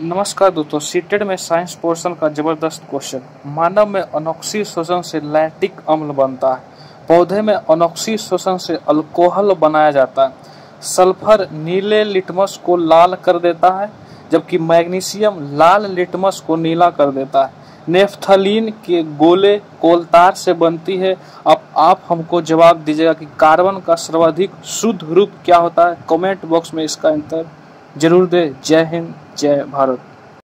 नमस्कार दोस्तों, सीटेड में साइंस पोर्शन का ज़बरदस्त क्वेश्चन। मानव में अनोक्सी शोषण से लैक्टिक अम्ल बनता है। पौधे में अनोक्सी शोषण से अल्कोहल बनाया जाता है। सल्फ़र नीले लिटमस को लाल कर देता है, जबकि मैग्नीशियम लाल लिटमस को नीला कर देता है। नेफ्थलीन के गोले कोलतार से बनती है। अब आप हमको जवाब दीजिएगा कि कार्बन का सर्वाधिक शुद्ध रूप क्या होता है? कमेंट बॉक्स में इसका आंसर। ज़रूर दे। जय हिंद जय भारत।